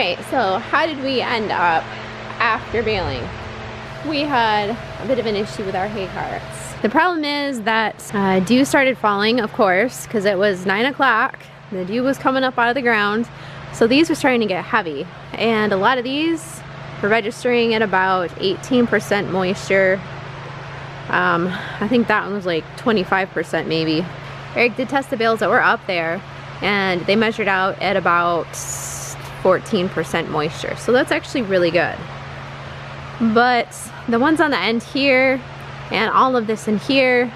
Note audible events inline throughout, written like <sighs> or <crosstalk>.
Alright, so how did we end up after baling? We had a bit of an issue with our hay carts. The problem is that uh, dew started falling, of course, because it was 9 o'clock. The dew was coming up out of the ground. So these were starting to get heavy. And a lot of these were registering at about 18% moisture. Um, I think that one was like 25% maybe. Erik did test the bales that were up there and they measured out at about 14% moisture. So that's actually really good. But the ones on the end here and all of this in here,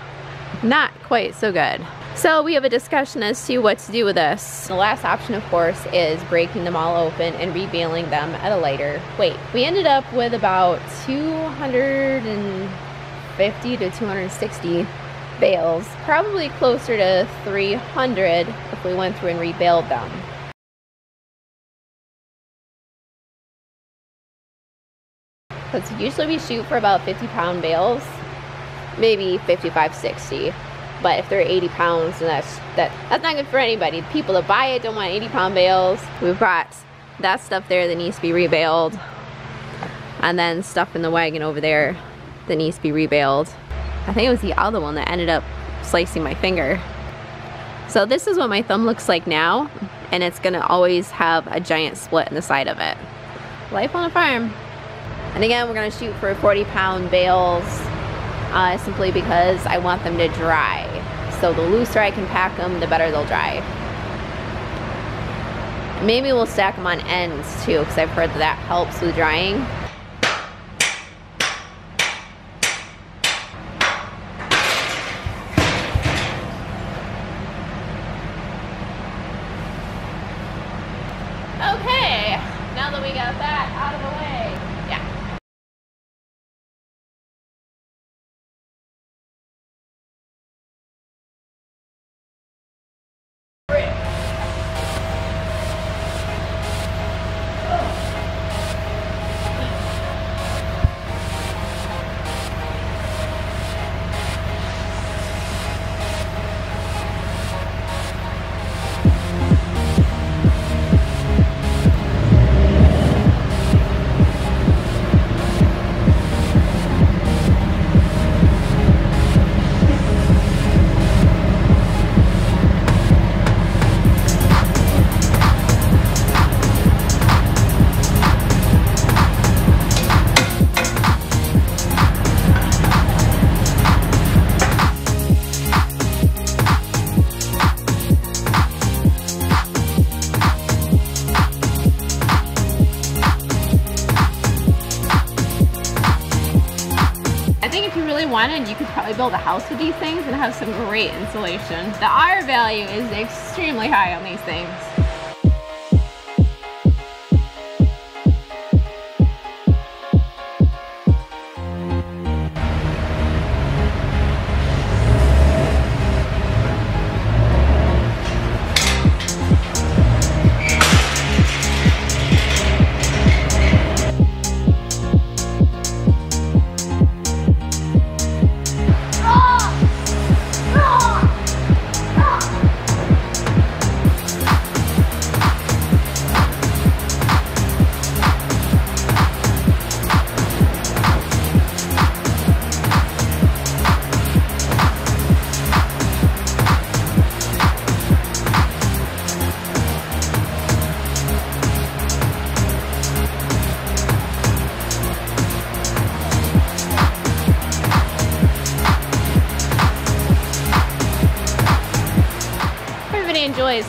not quite so good. So we have a discussion as to what to do with this. The last option, of course, is breaking them all open and rebaling them at a lighter weight. We ended up with about 250 to 260 bales, probably closer to 300 if we went through and rebaled them. Because usually we shoot for about 50 pound bales, maybe 55, 60. But if they're 80 pounds, then that's, that, that's not good for anybody. People that buy it don't want 80 pound bales. We've got that stuff there that needs to be rebaled. And then stuff in the wagon over there that needs to be rebaled. I think it was the other one that ended up slicing my finger. So this is what my thumb looks like now, and it's gonna always have a giant split in the side of it. Life on a farm. And again, we're gonna shoot for 40 pound bales uh, simply because I want them to dry. So the looser I can pack them, the better they'll dry. Maybe we'll stack them on ends too, because I've heard that that helps with drying. Okay, now that we got that out of the way, yeah. I wanted, you could probably build a house with these things and have some great insulation. The R value is extremely high on these things.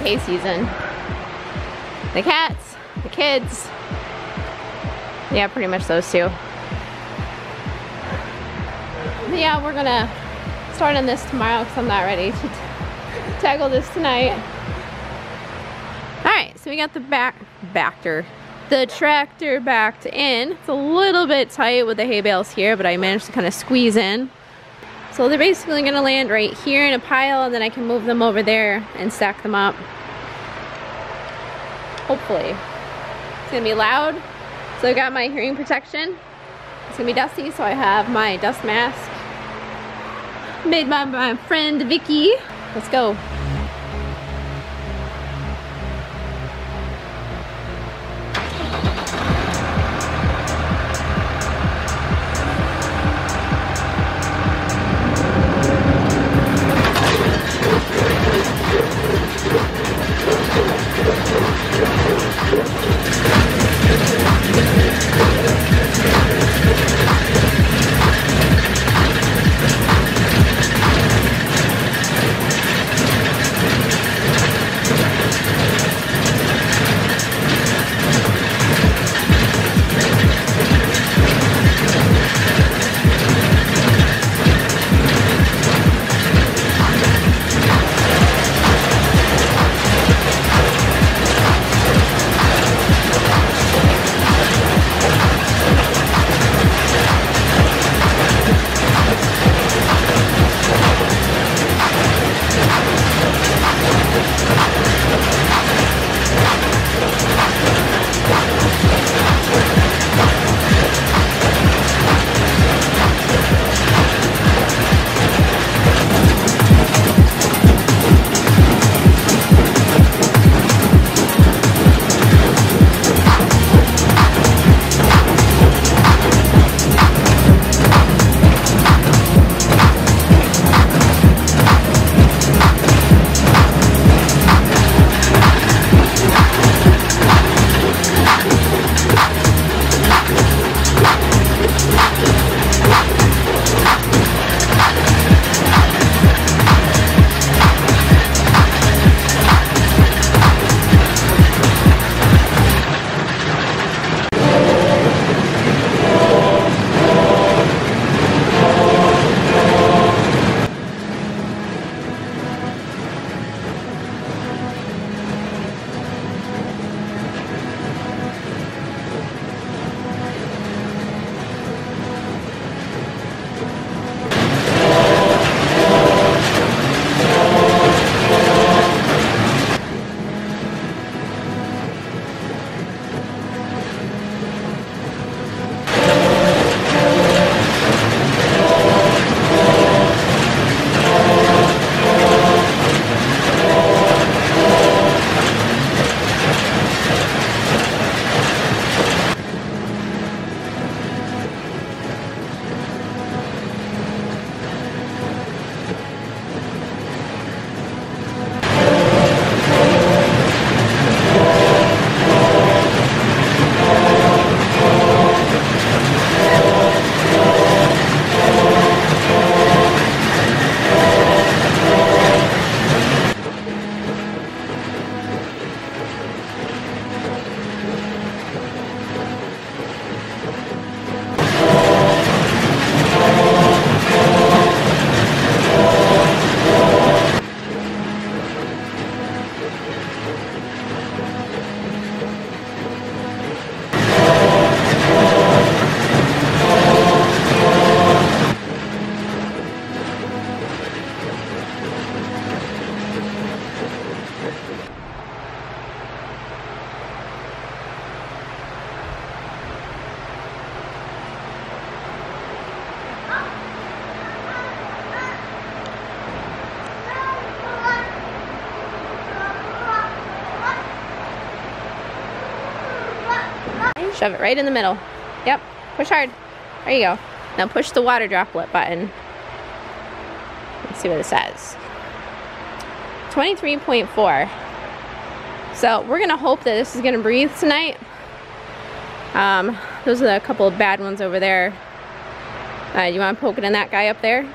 Hay season. The cats, the kids. Yeah, pretty much those two. But yeah, we're gonna start on this tomorrow because I'm not ready to tackle this tonight. All right, so we got the back backer. The tractor backed in. It's a little bit tight with the hay bales here, but I managed to kind of squeeze in. So they're basically gonna land right here in a pile and then I can move them over there and stack them up. Hopefully. It's gonna be loud. So I got my hearing protection. It's gonna be dusty, so I have my dust mask made by my friend Vicky. Let's go. Shove it right in the middle. Yep, push hard. There you go. Now push the water droplet button. Let's see what it says. 23.4. So we're gonna hope that this is gonna breathe tonight. Um, those are a couple of bad ones over there. Uh, you wanna poke it in that guy up there?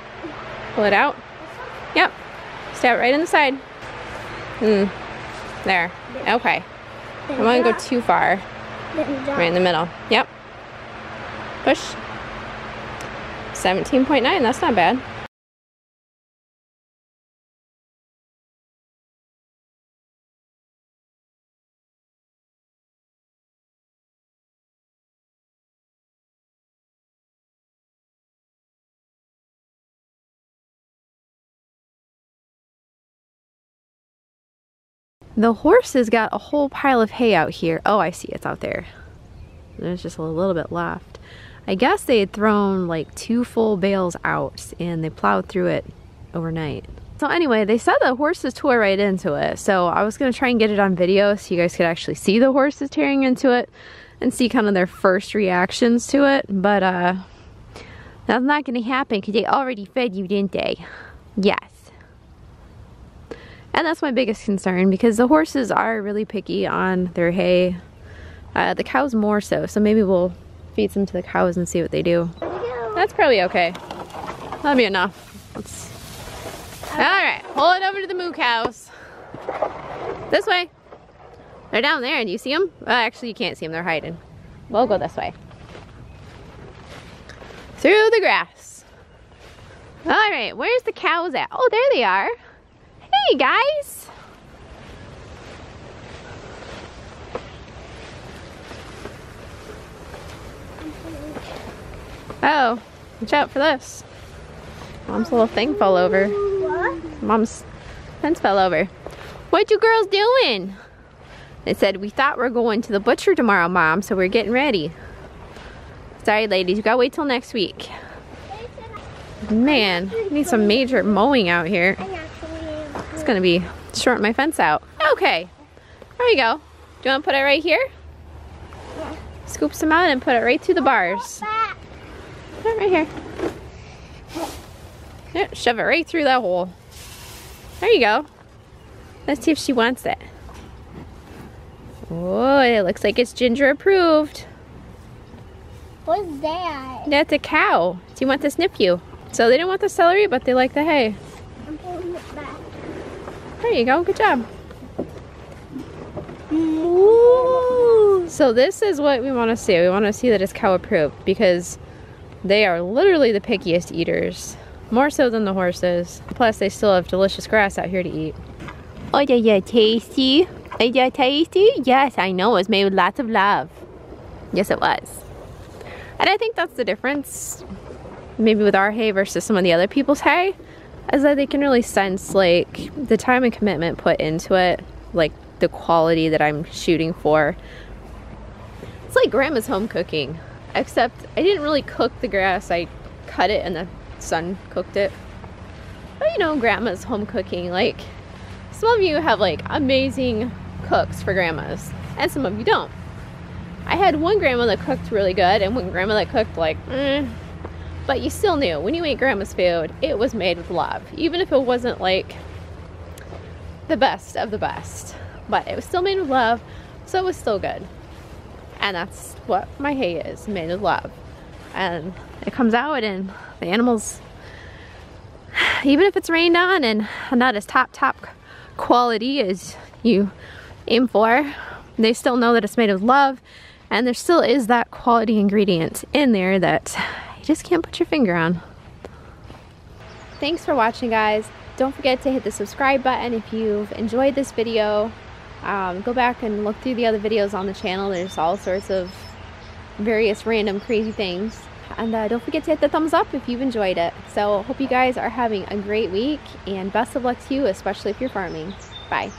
Pull it out. Yep. Stab it right in the side. Hmm. There. Okay. I don't want to go too far. Right in the middle. Yep. Push. 17.9, that's not bad. The horses got a whole pile of hay out here. Oh, I see, it's out there. There's just a little bit left. I guess they had thrown like two full bales out and they plowed through it overnight. So anyway, they said the horses tore right into it. So I was gonna try and get it on video so you guys could actually see the horses tearing into it and see kind of their first reactions to it. But uh, that's not gonna happen because they already fed you, didn't they? Yes. And that's my biggest concern because the horses are really picky on their hay. Uh, the cows more so, so maybe we'll feed some to the cows and see what they do. That's probably okay. That'll be enough. Let's... All right, pull it over to the moo cows. This way. They're down there. Do you see them? Actually, you can't see them. They're hiding. We'll go this way. Through the grass. All right, where's the cows at? Oh, there they are. Hey guys! Oh, watch out for this. Mom's little thing fell over. What? Mom's fence fell over. What you girls doing? They said, we thought we are going to the butcher tomorrow, Mom, so we're getting ready. Sorry, ladies, you gotta wait till next week. Man, need some major mowing out here. It's gonna be shorting my fence out. Okay, there you go. Do you wanna put it right here? Yeah. Scoop some out and put it right through the bars. Put it right here. Yeah, shove it right through that hole. There you go. Let's see if she wants it. Oh, it looks like it's ginger approved. What's that? That's a cow. Do you want to snip you? So they don't want the celery, but they like the hay. There you go, good job. Ooh. So this is what we want to see. We want to see that it's cow approved because they are literally the pickiest eaters. More so than the horses. Plus they still have delicious grass out here to eat. Oh yeah, yeah, tasty. Oh, is that tasty? Yes, I know. It's made with lots of love. Yes, it was. And I think that's the difference maybe with our hay versus some of the other people's hay is that they can really sense like the time and commitment put into it, like the quality that I'm shooting for. It's like grandma's home cooking, except I didn't really cook the grass. I cut it and the sun cooked it. But you know, grandma's home cooking, like some of you have like amazing cooks for grandmas and some of you don't. I had one grandma that cooked really good and one grandma that cooked like, eh, but you still knew when you ate grandma's food, it was made with love. Even if it wasn't like the best of the best. But it was still made with love, so it was still good. And that's what my hay is, made with love. And it comes out and the animals, <sighs> even if it's rained on and not as top, top quality as you aim for, they still know that it's made with love and there still is that quality ingredient in there that you just can't put your finger on. Thanks for watching guys. Don't forget to hit the subscribe button if you've enjoyed this video. Um, go back and look through the other videos on the channel. There's all sorts of various random crazy things. And uh, don't forget to hit the thumbs up if you've enjoyed it. So hope you guys are having a great week and best of luck to you, especially if you're farming. Bye.